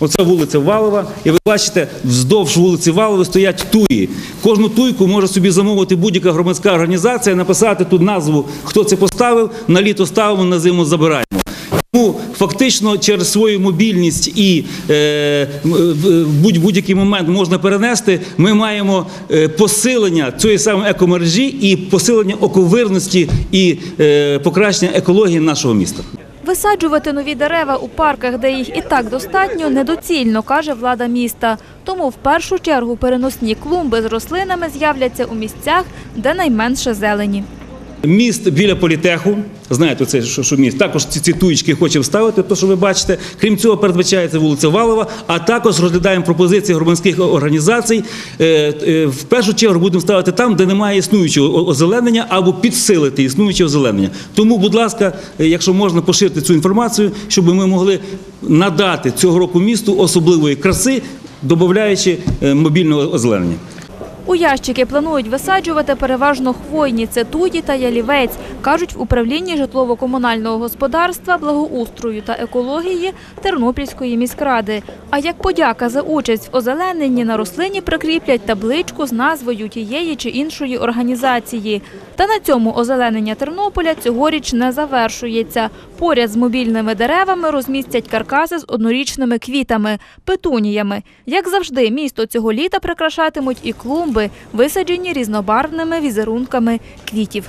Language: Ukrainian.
Оце вулиця Валова, і ви бачите, вздовж вулиці Валови стоять туї. Кожну туйку може собі замовити будь-яка громадська організація, написати тут назву, хто це поставив, на літо ставимо, на зиму забираємо. Тому фактично через свою мобільність і е, в будь- будь-який момент можна перенести. Ми маємо е, посилення цієї самої екомережі і посилення оковирності і е, покращення екології нашого міста. Висаджувати нові дерева у парках, де їх і так достатньо, недоцільно, каже влада міста. Тому в першу чергу переносні клумби з рослинами з'являться у місцях, де найменше зелені. Міст біля політеху. Знаєте, це що, що міст. Також ці, туєчки хоче вставити, то що ви бачите. Крім цього, передбачається вулиця Валова, а також розглядаємо пропозиції громадських організацій. Е, е, в першу чергу будемо ставити там, де немає існуючого озеленення, або підсилити існуюче озеленення. Тому, будь ласка, е, якщо можна поширити цю інформацію, щоб ми могли надати цього року місту особливої краси, додаючи мобільного озеленення. У ящики планують висаджувати переважно хвойні, це туді та ялівець, кажуть в управлінні житлово-комунального господарства, благоустрою та екології Тернопільської міськради. А як подяка за участь в озелененні на рослині прикріплять табличку з назвою тієї чи іншої організації. Та на цьому озеленення Тернополя цьогоріч не завершується. Поряд з мобільними деревами розмістять каркаси з однорічними квітами – петуніями. Як завжди, місто цього літа прикрашатимуть і клумби, висаджені різнобарвними візерунками квітів.